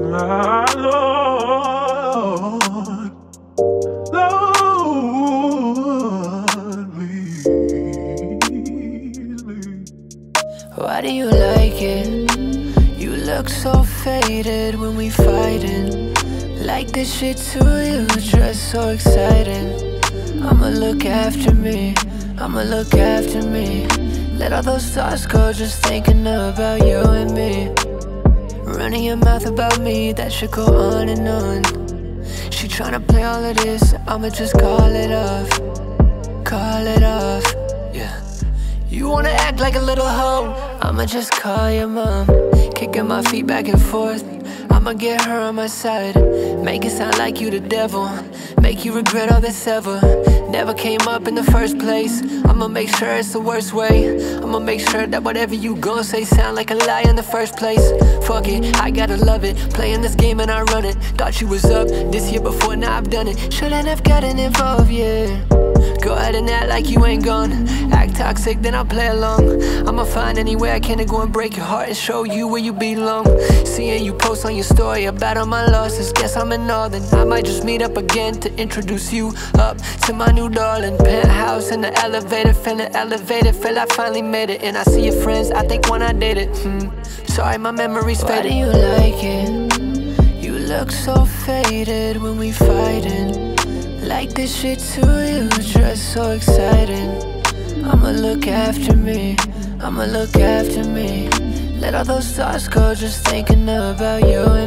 my Lord, Lord, please. Why do you like it? You look so faded when we fighting. Like this shit to you, dress so exciting. I'ma look after me, I'ma look after me. Let all those thoughts go, just thinking about you and me. Running your mouth about me, that should go on and on. She tryna play all of this, I'ma just call it off. Call it off, yeah. You wanna act like a little hoe? I'ma just call your mom. Kicking my feet back and forth. I'ma get her on my side. Make it sound like you the devil. Make you regret all this ever. Never came up in the first place. I'ma make sure it's the worst way. I'ma make sure that whatever you gon' say sound like a lie in the first place. Fuck it, I gotta love it. Playing this game and I run it. Thought you was up this year before, now I've done it. Shouldn't have gotten involved, yeah. Go ahead and act like you ain't gone. Act toxic, then I'll play along. I'ma find any way I can to go and break your heart and show you where you belong. Seeing you post on your story about all my losses, guess I'm in all. Then I might just meet up again to introduce you up to my new darling. Penthouse in the elevator, feeling elevated. Feel I finally made it, and I see your friends. I think when I did it, hmm. Sorry, my memory's Why faded. do you like it? You look so faded when we fighting. Like this shit to you, dress so exciting. I'ma look after me, I'ma look after me. Let all those thoughts go, just thinking about you.